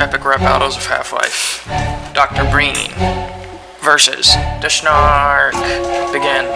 Epic Rap Battles of Half-Life. Dr. Breen versus the Snark. Begin.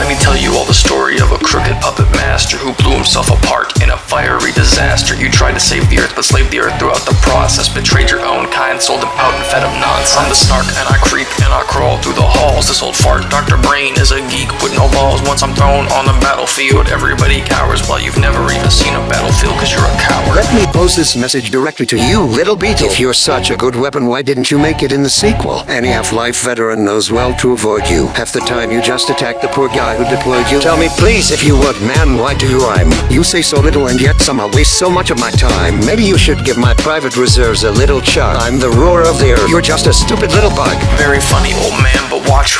Let me tell you all the story of a crooked puppet master who blew himself apart in a fiery disaster. You tried to save the earth, but slaved the earth throughout the process. Betrayed your own kind, sold them out and fed them nonsense. I'm the snark, and I creep and I crawl through the halls. This old fart, Dr. Breen, is a geek with no balls. Once I'm thrown on the battlefield, everybody cowers. While you've never even seen a battlefield, cause you're a coward. Let me post this message directly to you, little beetle. If you're such a good weapon, why didn't you make it in the sequel? Any Half-Life veteran knows well to avoid you. Half the time you just attack the poor guy who deployed you. Tell me please if you would, man, why do you rhyme? You say so little and yet somehow waste so much of my time. Maybe you should give my private reserves a little chug. I'm the roar of the earth. You're just a stupid little bug. Very funny, old man, but watch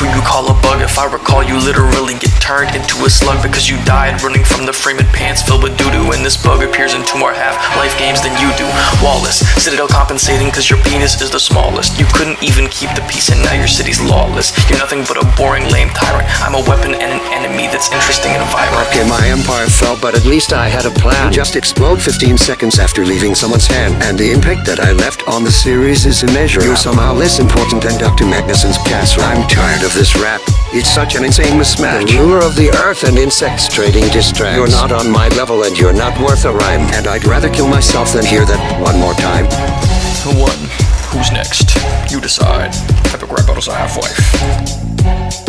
I recall, you literally get turned into a slug because you died running from the frame and pants filled with doo doo. And this bug appears in two more half life games than you do. Wallace, Citadel compensating because your penis is the smallest. You couldn't even keep the peace, and now your city's lawless. You're nothing but a boring, lame tyrant. I'm a weapon and an enemy that's interesting and vibrant. Okay, my empire fell, but at least I had a plan. Just explode 15 seconds after leaving someone's hand, and the impact that I left on the series is immeasurable. You're somehow less important than Dr. Magnusson's castle. I'm tired of this rap. It's such an insane mismatch. The ruler of the earth and insects trading distracts. You're not on my level and you're not worth a rhyme. And I'd rather kill myself than hear that one more time. Who won? Who's next? You decide. Epic Rap Battles of Half-Life.